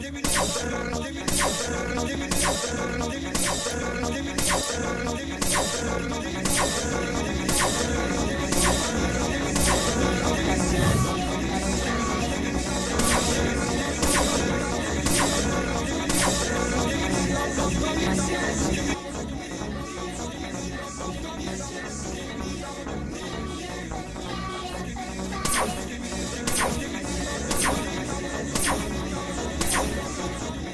Give me double the